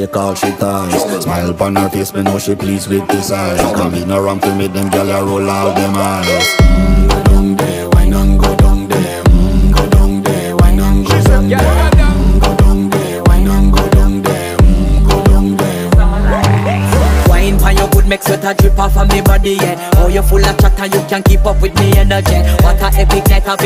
Take all she ties Smile upon her face, me know she pleased with this eyes. Come in around to make them girl, I roll all them eyes. Mm, Go down there, wine and go down there? Mm, Go down there, wine and go down there? Mm, Go down there, wine and go down there? Mm, Go down there. Wine pan your good make sweat a drip off of me body, yeah. Oh, you full of chatter, you can't keep up with me energy. What a epic night of